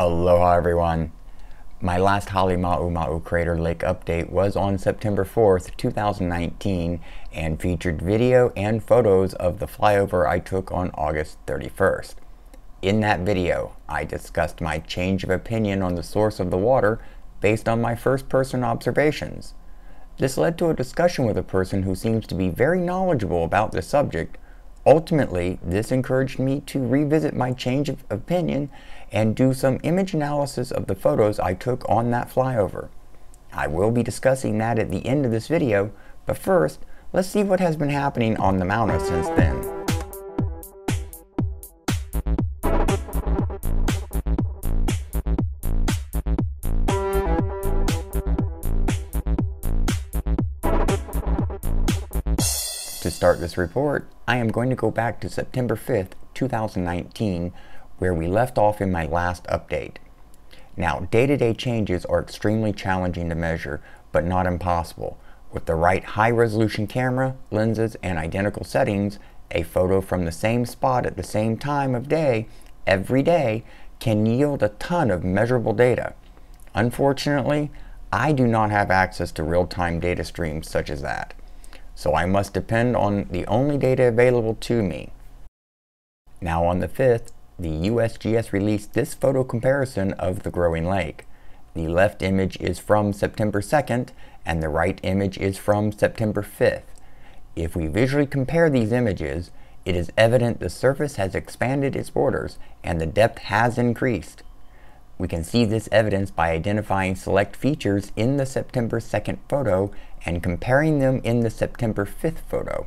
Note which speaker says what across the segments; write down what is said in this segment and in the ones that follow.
Speaker 1: Aloha everyone. My last Halemaumau Crater Lake update was on September 4th, 2019 and featured video and photos of the flyover I took on August 31st. In that video, I discussed my change of opinion on the source of the water based on my first person observations. This led to a discussion with a person who seems to be very knowledgeable about the subject Ultimately, this encouraged me to revisit my change of opinion and do some image analysis of the photos I took on that flyover. I will be discussing that at the end of this video, but first, let's see what has been happening on the Mauna since then. To start this report, I am going to go back to September 5th, 2019, where we left off in my last update. Now, day-to-day -day changes are extremely challenging to measure, but not impossible. With the right high-resolution camera, lenses, and identical settings, a photo from the same spot at the same time of day, every day, can yield a ton of measurable data. Unfortunately, I do not have access to real-time data streams such as that so I must depend on the only data available to me. Now on the 5th, the USGS released this photo comparison of the growing lake. The left image is from September 2nd and the right image is from September 5th. If we visually compare these images, it is evident the surface has expanded its borders and the depth has increased. We can see this evidence by identifying select features in the September 2nd photo and comparing them in the September 5th photo.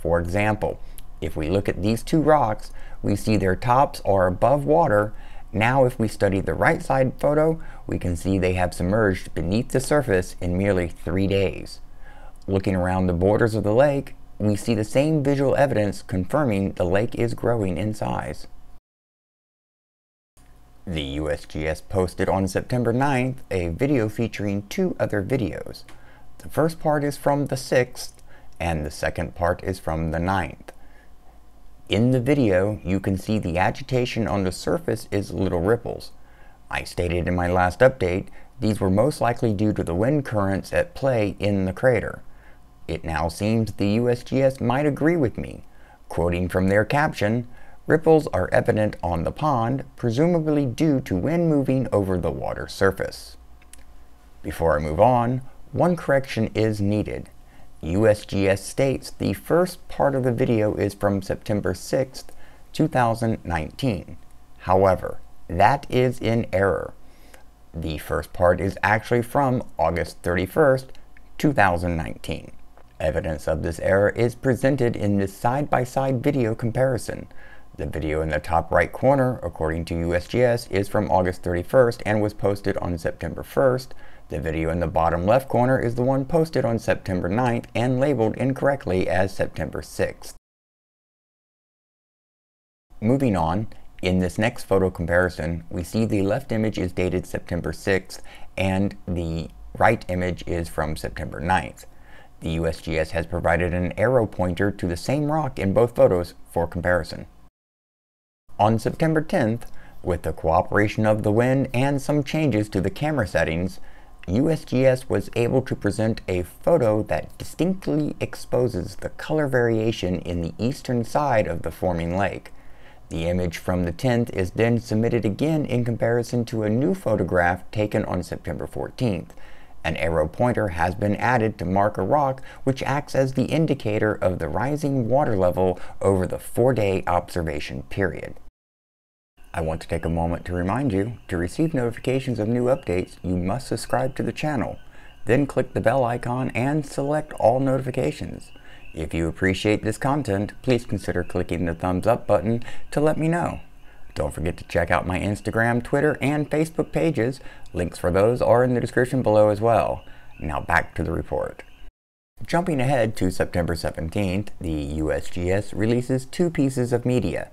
Speaker 1: For example, if we look at these two rocks, we see their tops are above water. Now if we study the right side photo, we can see they have submerged beneath the surface in merely three days. Looking around the borders of the lake, we see the same visual evidence confirming the lake is growing in size. The USGS posted on September 9th a video featuring two other videos. The first part is from the 6th and the second part is from the 9th. In the video, you can see the agitation on the surface is little ripples. I stated in my last update, these were most likely due to the wind currents at play in the crater. It now seems the USGS might agree with me. Quoting from their caption, Ripples are evident on the pond, presumably due to wind moving over the water surface. Before I move on, one correction is needed. USGS states the first part of the video is from September 6, 2019. However, that is in error. The first part is actually from August 31, 2019. Evidence of this error is presented in this side-by-side -side video comparison. The video in the top right corner, according to USGS, is from August 31st and was posted on September 1st. The video in the bottom left corner is the one posted on September 9th and labeled incorrectly as September 6th. Moving on, in this next photo comparison, we see the left image is dated September 6th and the right image is from September 9th. The USGS has provided an arrow pointer to the same rock in both photos for comparison. On September 10th, with the cooperation of the wind and some changes to the camera settings, USGS was able to present a photo that distinctly exposes the color variation in the eastern side of the forming lake. The image from the 10th is then submitted again in comparison to a new photograph taken on September 14th. An arrow pointer has been added to mark a rock which acts as the indicator of the rising water level over the four-day observation period. I want to take a moment to remind you, to receive notifications of new updates, you must subscribe to the channel. Then click the bell icon and select all notifications. If you appreciate this content, please consider clicking the thumbs up button to let me know. Don't forget to check out my Instagram, Twitter, and Facebook pages. Links for those are in the description below as well. Now back to the report. Jumping ahead to September 17th, the USGS releases two pieces of media.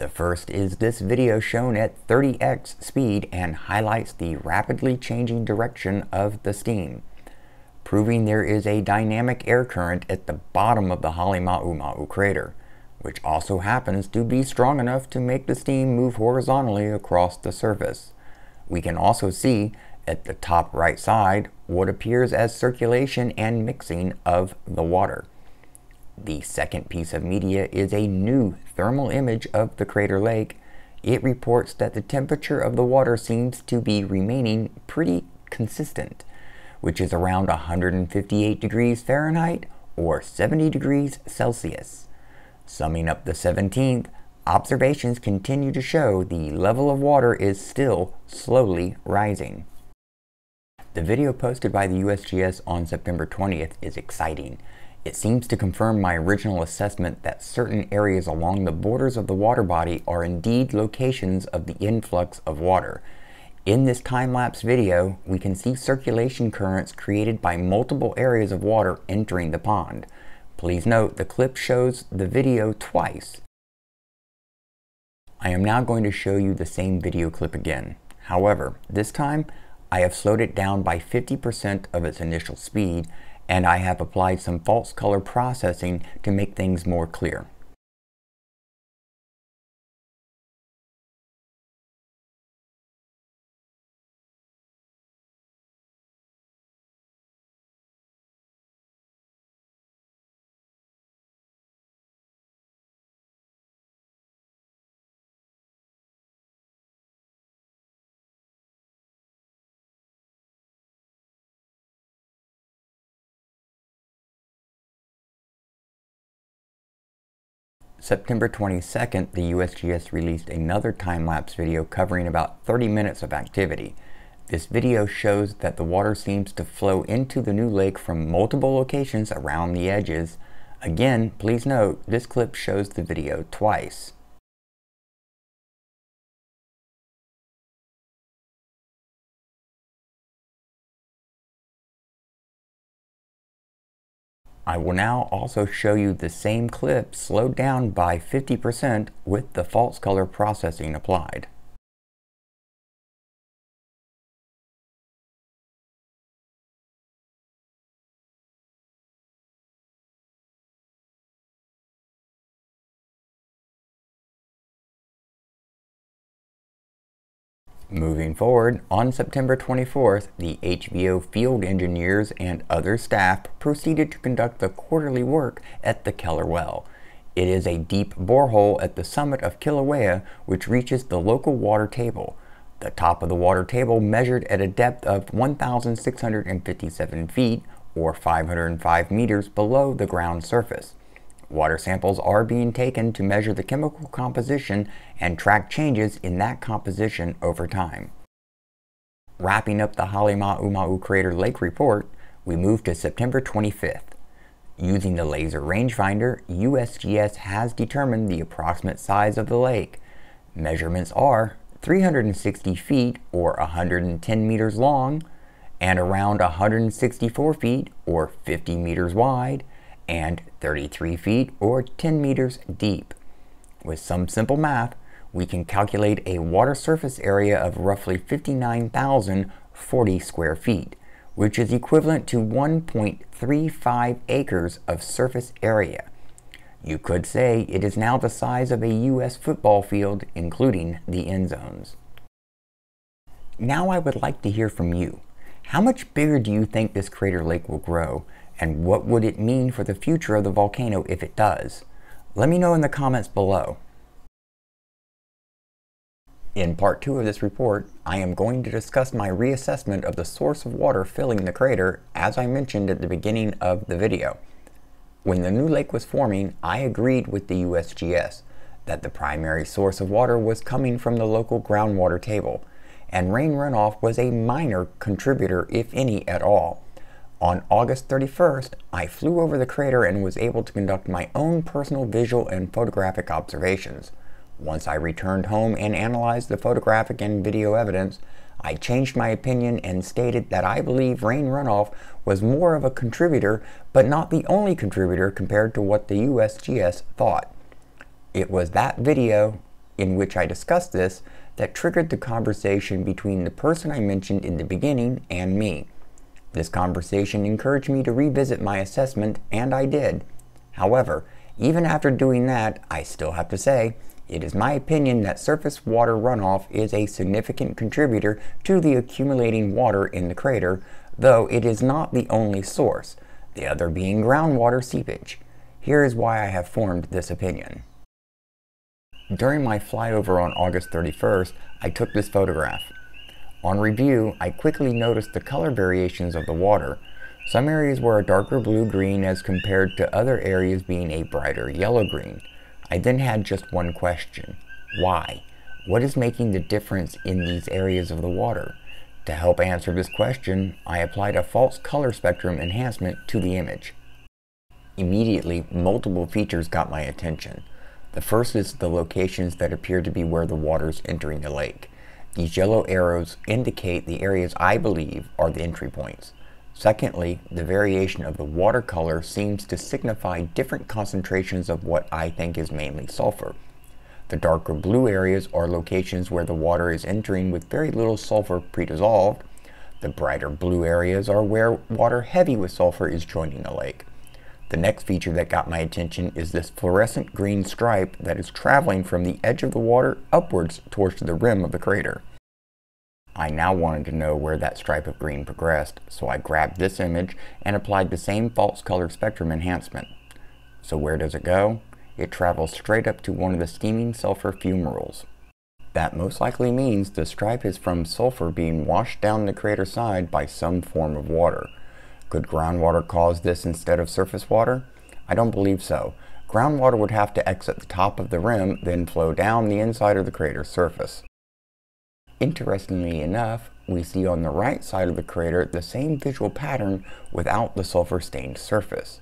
Speaker 1: The first is this video shown at 30x speed and highlights the rapidly changing direction of the steam, proving there is a dynamic air current at the bottom of the Halemaumau crater, which also happens to be strong enough to make the steam move horizontally across the surface. We can also see at the top right side what appears as circulation and mixing of the water. The second piece of media is a new thermal image of the crater lake. It reports that the temperature of the water seems to be remaining pretty consistent, which is around 158 degrees Fahrenheit or 70 degrees Celsius. Summing up the 17th, observations continue to show the level of water is still slowly rising. The video posted by the USGS on September 20th is exciting. It seems to confirm my original assessment that certain areas along the borders of the water body are indeed locations of the influx of water. In this time-lapse video, we can see circulation currents created by multiple areas of water entering the pond. Please note the clip shows the video twice. I am now going to show you the same video clip again. However, this time I have slowed it down by 50% of its initial speed and I have applied some false color processing to make things more clear. September 22nd, the USGS released another time-lapse video covering about 30 minutes of activity. This video shows that the water seems to flow into the new lake from multiple locations around the edges. Again, please note, this clip shows the video twice. I will now also show you the same clip slowed down by 50% with the false color processing applied. Moving forward, on September 24th, the HVO field engineers and other staff proceeded to conduct the quarterly work at the Keller Well. It is a deep borehole at the summit of Kilauea which reaches the local water table. The top of the water table measured at a depth of 1,657 feet or 505 meters below the ground surface. Water samples are being taken to measure the chemical composition and track changes in that composition over time. Wrapping up the Halemaumau Crater Lake report, we move to September 25th. Using the laser rangefinder, USGS has determined the approximate size of the lake. Measurements are 360 feet or 110 meters long, and around 164 feet or 50 meters wide, and 33 feet or 10 meters deep. With some simple math, we can calculate a water surface area of roughly 59,040 square feet, which is equivalent to 1.35 acres of surface area. You could say it is now the size of a U.S. football field, including the end zones. Now I would like to hear from you. How much bigger do you think this crater lake will grow? And what would it mean for the future of the volcano if it does? Let me know in the comments below. In part 2 of this report, I am going to discuss my reassessment of the source of water filling the crater as I mentioned at the beginning of the video. When the new lake was forming, I agreed with the USGS that the primary source of water was coming from the local groundwater table, and rain runoff was a minor contributor if any at all. On August 31st, I flew over the crater and was able to conduct my own personal visual and photographic observations. Once I returned home and analyzed the photographic and video evidence, I changed my opinion and stated that I believe rain runoff was more of a contributor, but not the only contributor compared to what the USGS thought. It was that video in which I discussed this that triggered the conversation between the person I mentioned in the beginning and me. This conversation encouraged me to revisit my assessment, and I did. However, even after doing that, I still have to say, It is my opinion that surface water runoff is a significant contributor to the accumulating water in the crater, though it is not the only source, the other being groundwater seepage. Here is why I have formed this opinion. During my flyover on August 31st, I took this photograph. On review, I quickly noticed the color variations of the water. Some areas were a darker blue-green as compared to other areas being a brighter yellow-green. I then had just one question. Why? What is making the difference in these areas of the water? To help answer this question, I applied a false color spectrum enhancement to the image. Immediately, multiple features got my attention. The first is the locations that appear to be where the water is entering the lake. These yellow arrows indicate the areas I believe are the entry points. Secondly, the variation of the water color seems to signify different concentrations of what I think is mainly sulfur. The darker blue areas are locations where the water is entering with very little sulfur pre-dissolved. The brighter blue areas are where water heavy with sulfur is joining the lake. The next feature that got my attention is this fluorescent green stripe that is traveling from the edge of the water upwards towards the rim of the crater. I now wanted to know where that stripe of green progressed, so I grabbed this image and applied the same false color spectrum enhancement. So where does it go? It travels straight up to one of the steaming sulfur fumaroles. That most likely means the stripe is from sulfur being washed down the crater side by some form of water. Could groundwater cause this instead of surface water? I don't believe so. Groundwater would have to exit the top of the rim, then flow down the inside of the crater's surface. Interestingly enough, we see on the right side of the crater the same visual pattern without the sulfur-stained surface.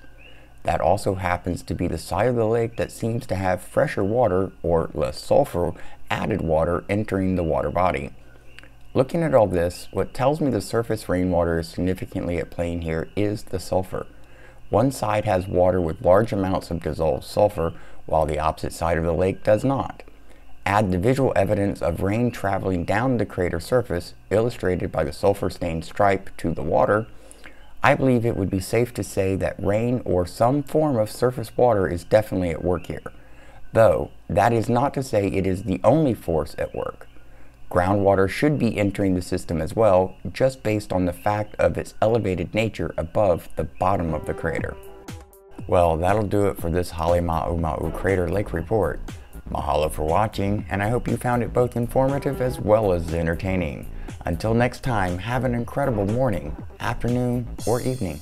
Speaker 1: That also happens to be the side of the lake that seems to have fresher water or less sulfur added water entering the water body. Looking at all this, what tells me the surface rainwater is significantly at play here is the sulfur. One side has water with large amounts of dissolved sulfur, while the opposite side of the lake does not add the visual evidence of rain traveling down the crater surface, illustrated by the sulfur-stained stripe to the water, I believe it would be safe to say that rain or some form of surface water is definitely at work here. Though, that is not to say it is the only force at work. Groundwater should be entering the system as well, just based on the fact of its elevated nature above the bottom of the crater. Well, that'll do it for this Halemaumau Crater Lake report. Mahalo for watching, and I hope you found it both informative as well as entertaining. Until next time, have an incredible morning, afternoon, or evening.